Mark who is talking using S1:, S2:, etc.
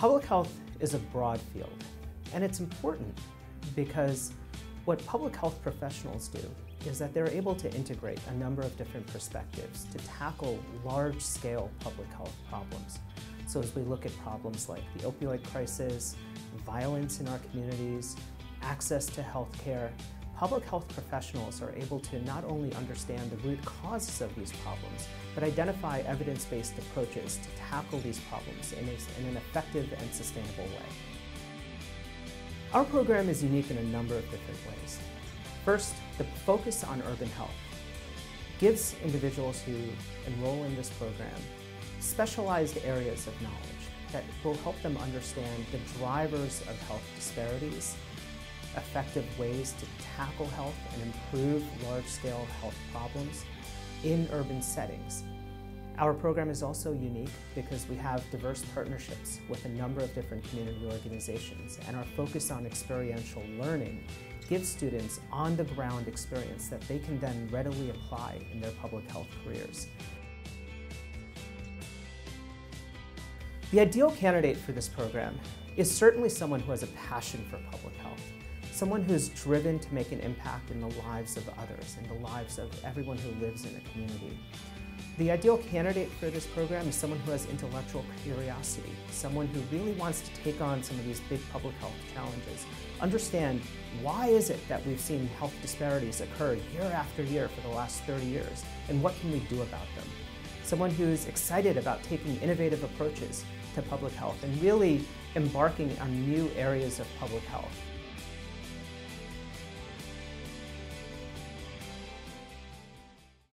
S1: Public health is a broad field, and it's important because what public health professionals do is that they're able to integrate a number of different perspectives to tackle large-scale public health problems. So as we look at problems like the opioid crisis, violence in our communities, access to health care, public health professionals are able to not only understand the root causes of these problems, but identify evidence-based approaches to tackle these problems in, a, in an effective and sustainable way. Our program is unique in a number of different ways. First, the focus on urban health gives individuals who enroll in this program specialized areas of knowledge that will help them understand the drivers of health disparities effective ways to tackle health and improve large-scale health problems in urban settings. Our program is also unique because we have diverse partnerships with a number of different community organizations and our focus on experiential learning gives students on-the-ground experience that they can then readily apply in their public health careers. The ideal candidate for this program is certainly someone who has a passion for public health someone who's driven to make an impact in the lives of others, in the lives of everyone who lives in a community. The ideal candidate for this program is someone who has intellectual curiosity, someone who really wants to take on some of these big public health challenges, understand why is it that we've seen health disparities occur year after year for the last 30 years, and what can we do about them? Someone who's excited about taking innovative approaches to public health and really embarking on new areas of public health